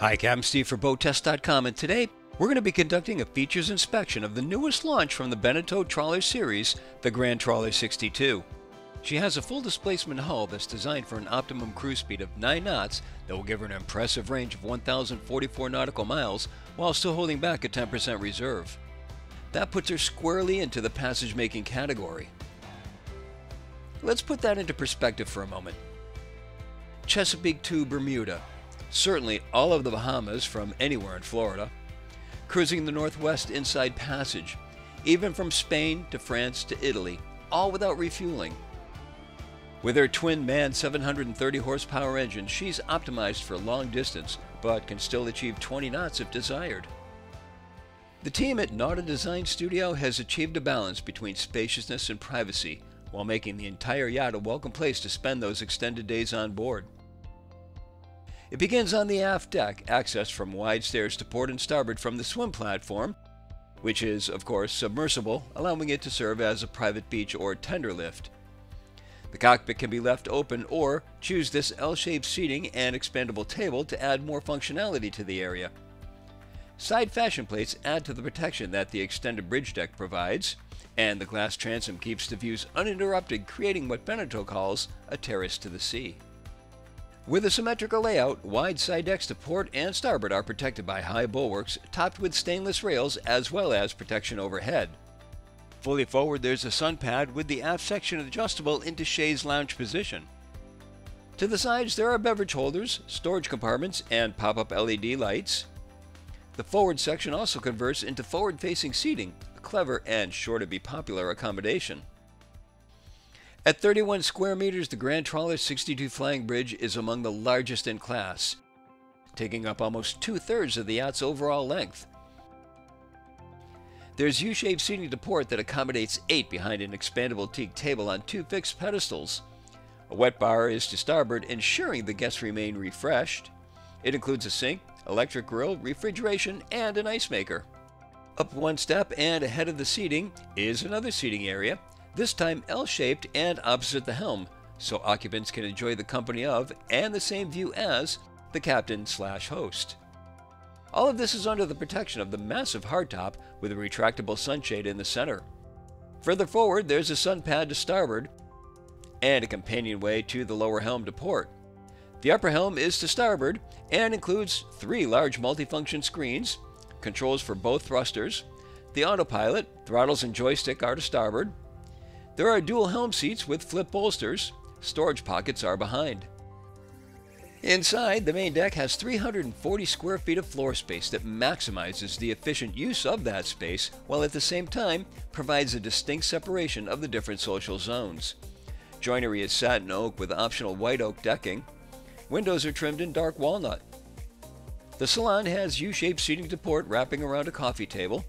Hi, Captain Steve for BoatTest.com, and today we're going to be conducting a features inspection of the newest launch from the Beneteau trawler series, the Grand Trawler 62. She has a full displacement hull that's designed for an optimum cruise speed of 9 knots that will give her an impressive range of 1,044 nautical miles while still holding back a 10% reserve. That puts her squarely into the passage making category. Let's put that into perspective for a moment. Chesapeake to Bermuda, certainly all of the Bahamas from anywhere in Florida, cruising the Northwest Inside Passage, even from Spain to France to Italy, all without refueling. With her twin MAN 730 horsepower engine, she's optimized for long distance, but can still achieve 20 knots if desired. The team at Nauta Design Studio has achieved a balance between spaciousness and privacy while making the entire yacht a welcome place to spend those extended days on board. It begins on the aft deck, accessed from wide stairs to port and starboard from the swim platform, which is, of course, submersible, allowing it to serve as a private beach or tender lift. The cockpit can be left open or choose this L-shaped seating and expandable table to add more functionality to the area. Side fashion plates add to the protection that the extended bridge deck provides, and the glass transom keeps the views uninterrupted, creating what Beneteau calls a terrace to the sea. With a symmetrical layout, wide side decks to port and starboard are protected by high bulwarks topped with stainless rails as well as protection overhead. Fully forward there's a sun pad with the aft section adjustable into chaise lounge position. To the sides there are beverage holders, storage compartments, and pop-up LED lights. The forward section also converts into forward-facing seating, a clever and sure to be popular accommodation. At 31 square meters, the Grand Trawler 62 Flying Bridge is among the largest in class, taking up almost two-thirds of the yacht's overall length. There's U-shaped seating to port that accommodates eight behind an expandable teak table on two fixed pedestals. A wet bar is to starboard, ensuring the guests remain refreshed. It includes a sink, electric grill, refrigeration, and an ice maker. Up one step and ahead of the seating is another seating area, this time L-shaped and opposite the helm, so occupants can enjoy the company of and the same view as the captain slash host. All of this is under the protection of the massive hardtop with a retractable sunshade in the center. Further forward, there's a sun pad to starboard and a companionway to the lower helm to port. The upper helm is to starboard and includes three large multifunction screens, controls for both thrusters, the autopilot, throttles and joystick are to starboard, there are dual helm seats with flip bolsters. Storage pockets are behind. Inside, the main deck has 340 square feet of floor space that maximizes the efficient use of that space while at the same time provides a distinct separation of the different social zones. Joinery is satin oak with optional white oak decking. Windows are trimmed in dark walnut. The salon has U-shaped seating to port wrapping around a coffee table.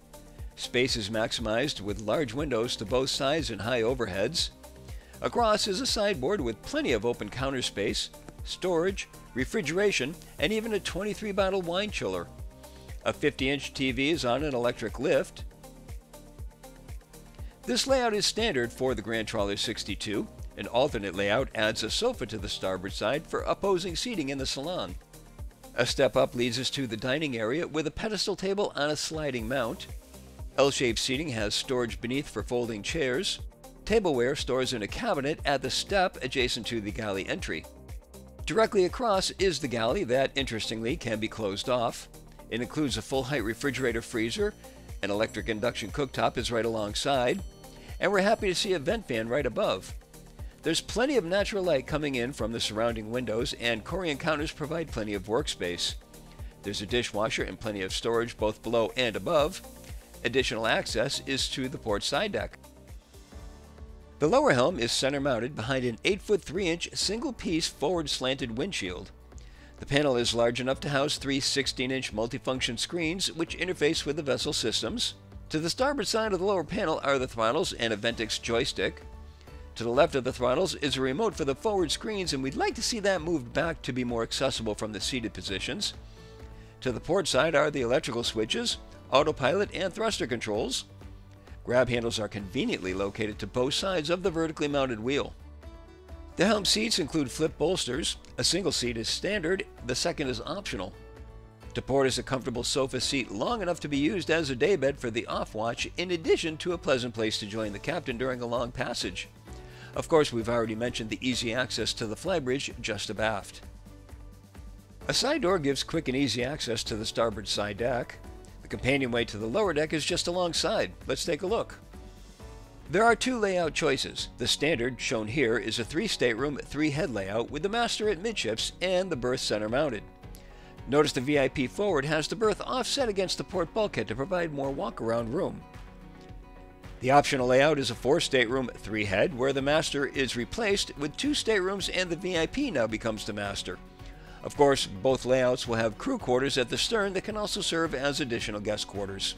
Space is maximized with large windows to both sides and high overheads. Across is a sideboard with plenty of open counter space, storage, refrigeration, and even a 23 bottle wine chiller. A 50 inch TV is on an electric lift. This layout is standard for the Grand Trawler 62. An alternate layout adds a sofa to the starboard side for opposing seating in the salon. A step up leads us to the dining area with a pedestal table on a sliding mount. L-shaped seating has storage beneath for folding chairs. Tableware stores in a cabinet at the step adjacent to the galley entry. Directly across is the galley that, interestingly, can be closed off. It includes a full-height refrigerator freezer, an electric induction cooktop is right alongside, and we're happy to see a vent fan right above. There's plenty of natural light coming in from the surrounding windows, and Corian counters provide plenty of workspace. There's a dishwasher and plenty of storage both below and above, Additional access is to the port side deck. The lower helm is center mounted behind an 8 foot 3 inch single piece forward slanted windshield. The panel is large enough to house three 16 inch multifunction screens which interface with the vessel systems. To the starboard side of the lower panel are the throttles and a Ventix joystick. To the left of the throttles is a remote for the forward screens, and we'd like to see that moved back to be more accessible from the seated positions. To the port side are the electrical switches, autopilot, and thruster controls. Grab handles are conveniently located to both sides of the vertically mounted wheel. The helm seats include flip bolsters. A single seat is standard, the second is optional. To port is a comfortable sofa seat long enough to be used as a daybed for the off watch, in addition to a pleasant place to join the captain during a long passage. Of course, we've already mentioned the easy access to the flybridge just abaft. A side door gives quick and easy access to the starboard side deck. The companionway to the lower deck is just alongside. Let's take a look. There are two layout choices. The standard, shown here, is a three stateroom, three head layout with the master at midships and the berth center mounted. Notice the VIP forward has the berth offset against the port bulkhead to provide more walk-around room. The optional layout is a four stateroom, three head, where the master is replaced with two staterooms and the VIP now becomes the master. Of course, both layouts will have crew quarters at the stern that can also serve as additional guest quarters.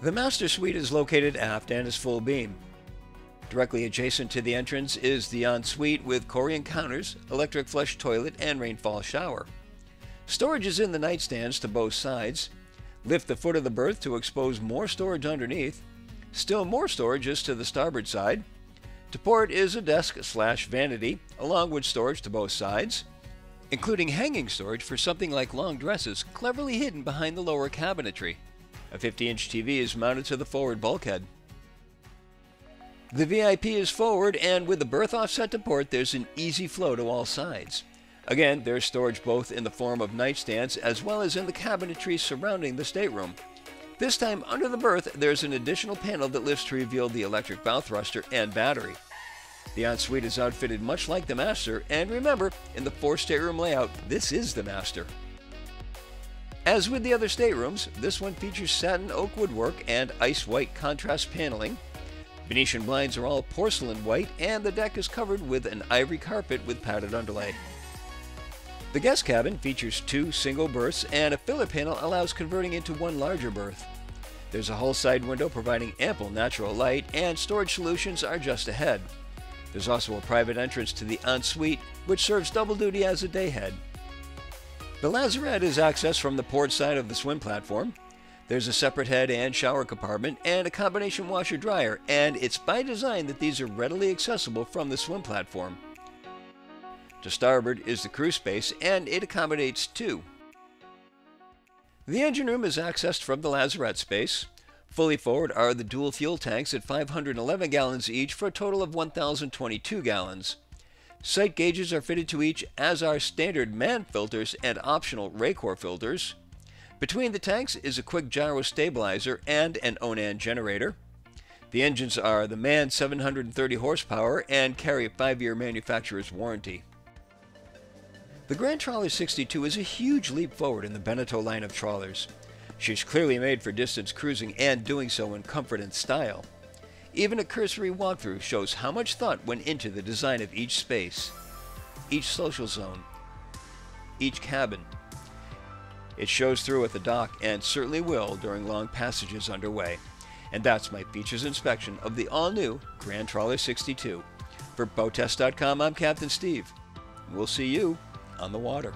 The master suite is located aft and is full beam. Directly adjacent to the entrance is the ensuite with Corian counters, electric flush toilet, and rainfall shower. Storage is in the nightstands to both sides. Lift the foot of the berth to expose more storage underneath. Still more storage is to the starboard side. To port is a desk slash vanity, along with storage to both sides, including hanging storage for something like long dresses cleverly hidden behind the lower cabinetry. A 50-inch TV is mounted to the forward bulkhead. The VIP is forward, and with the berth offset to port, there's an easy flow to all sides. Again, there's storage both in the form of nightstands as well as in the cabinetry surrounding the stateroom. This time, under the berth, there's an additional panel that lifts to reveal the electric bow thruster and battery. The ensuite is outfitted much like the Master, and remember, in the four stateroom layout, this is the Master. As with the other staterooms, this one features satin oak woodwork and ice white contrast paneling. Venetian blinds are all porcelain white, and the deck is covered with an ivory carpet with padded underlay. The guest cabin features two single berths and a filler panel allows converting into one larger berth. There's a hull side window providing ample natural light and storage solutions are just ahead. There's also a private entrance to the ensuite which serves double duty as a dayhead. The lazarette is accessed from the port side of the swim platform. There's a separate head and shower compartment and a combination washer dryer and it's by design that these are readily accessible from the swim platform. To starboard is the crew space, and it accommodates two. The engine room is accessed from the lazarette space. Fully forward are the dual fuel tanks at 511 gallons each for a total of 1,022 gallons. Sight gauges are fitted to each, as are standard MAN filters and optional Racor filters. Between the tanks is a Quick gyro stabilizer and an Onan generator. The engines are the MAN 730 horsepower and carry a 5-year manufacturer's warranty. The Grand Trawler 62 is a huge leap forward in the Beneteau line of trawlers. She's clearly made for distance cruising and doing so in comfort and style. Even a cursory walkthrough shows how much thought went into the design of each space, each social zone, each cabin. It shows through at the dock and certainly will during long passages underway. And that's my features inspection of the all-new Grand Trawler 62. For Boattest.com, I'm Captain Steve. We'll see you on the water.